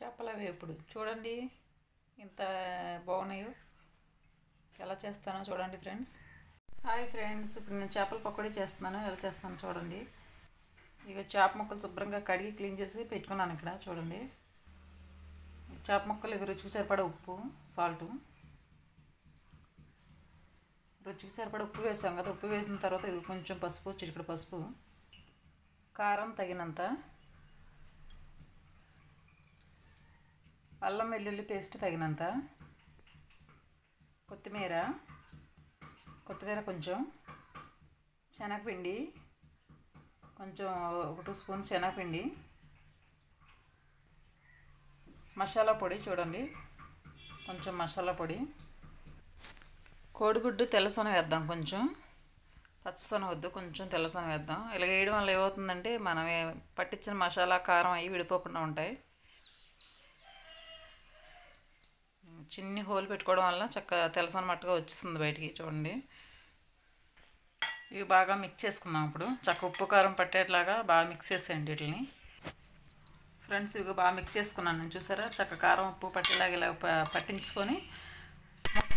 చేపల వేపుడు చూడండి ఇంత బాగున్నాయో. ఎలా చేస్తానో చూడండి ఫ్రెండ్స్. హాయ్ ఫ్రెండ్స్ ఇప్పుడు నేను చేపల పకోడీ చేస్తున్నాను. ఎలా చేస్తాను చూడండి. ఇక చేప ముక్కలు శుభ్రంగా కడిగి క్లీన్ చేసి పెట్టుకున్నాను ఇక్కడ చూడండి. చేప ముక్కలు ఇక రుచికి సరిపడే ఉప్పు సాల్టు. రుచికి సరిపడ ఉప్పు వేసాం కదా ఉప్పు వేసిన తర్వాత ఇది కొంచెం పసుపు చిటికడ పసుపు. కారం తగినంత. అల్లం వెల్లుల్లి పేస్ట్ తగినంత. కొత్తిమీర కొత్తిమీర కొంచెం శనగపిండి కొంచెం ఒక టూ స్పూన్ శనగపిండి. మసాలా పొడి చూడండి. కొంచెం మసాలా పొడి. కోడిగుడ్డు తెల్లసొన వేద్దాం కొంచెం. పచ్చసొన వద్దు కొంచెం తెల్లసొన వేద్దాం. ఇలా వేయడం వల్ల ఏమవుతుందంటే మనం పట్టించిన మసాలా కారం అవి విడిపోకుండా ఉంటాయి. చిన్ని హోల్ పెట్టుకోవడం వల్ల చక్కగా తెల్లసొన మట్టుగా వచ్చేస్తుంది బయటికి చూడండి. ఇవి బాగా మిక్స్ చేసుకుందాం ఇప్పుడు. చక్క ఉప్పు కారం పట్టేట్లాగా బాగా మిక్స్ చేసేయండి వీటిని. ఫ్రెండ్స్ ఇవి బాగా మిక్స్ చేసుకున్నాను నేను చూసారా? చక్క కారం ఉప్పు పట్టేలాగా ఇలా పట్టించుకొని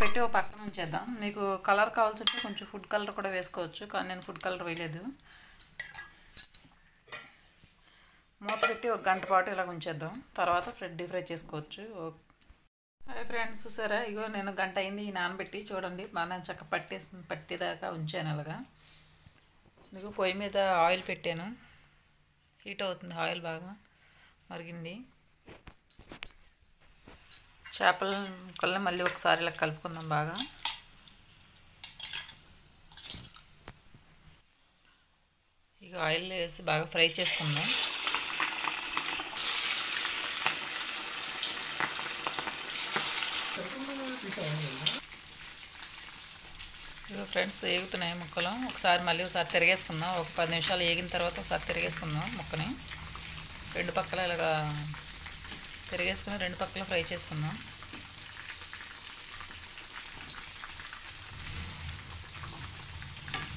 పెట్టి ఒక పక్కన ఉంచేద్దాం. మీకు కలర్ కావాల్సి ఉంటే కొంచెం ఫుడ్ కలర్ కూడా వేసుకోవచ్చు కానీ నేను ఫుడ్ కలర్ వేయలేదు. మూత పెట్టి ఒక గంట పాటు ఇలా ఉంచేద్దాం. తర్వాత ఫ్రెడ్ ఫ్రై చేసుకోవచ్చు. హాయ్ ఫ్రెండ్స్ చూసారా? ఇగో నేను గంట అయింది ఈ నానబెట్టి చూడండి బాగా చక్క పట్టేసి పట్టేదాకా ఉంచాను అలాగా. ఇదిగో పొయ్యి మీద ఆయిల్ పెట్టాను. హీట్ అవుతుంది ఆయిల్ బాగా మరిగింది. చేపల ముక్కల్ని మళ్ళీ ఒకసారి ఇలా కలుపుకుందాం బాగా. ఇక ఆయిల్ వేసి బాగా ఫ్రై చేసుకుందాం ఇక ఫ్రెండ్స్ ఏగుతున్నాయి ముక్కలు. ఒకసారి మళ్ళీ ఒకసారి తిరిగేసుకుందాం. ఒక పది నిమిషాలు ఏగిన తర్వాత ఒకసారి తిరిగేసుకుందాం ముక్కని. రెండు పక్కల ఇలాగా తిరిగేసుకుని రెండు పక్కల ఫ్రై చేసుకుందాం.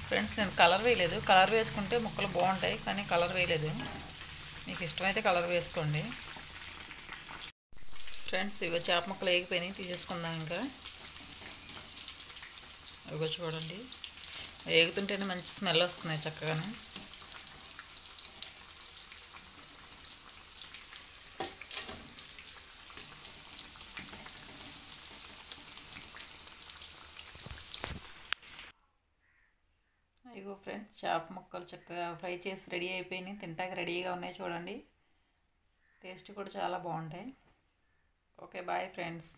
ఫ్రెండ్స్ నేను కలర్ వేయలేదు. కలర్ వేసుకుంటే ముక్కలు బాగుంటాయి కానీ కలర్ వేయలేదు. మీకు ఇష్టమైతే కలర్ వేసుకోండి. ఫ్రెండ్స్ ఇవి చేప ముక్కలు వేగిపోయినాయి తీసేసుకుందాం ఇంకా. ఇగో చూడండి. వేగుతుంటేనే మంచి స్మెల్ వస్తున్నాయి చక్కగానే. ఇగో ఫ్రెండ్స్ చేప ముక్కలు చక్కగా ఫ్రై చేసి రెడీ అయిపోయినాయి. తింటాక రెడీగా ఉన్నాయి చూడండి. టేస్ట్ కూడా చాలా బాగుంటాయి. Okay, bye friends.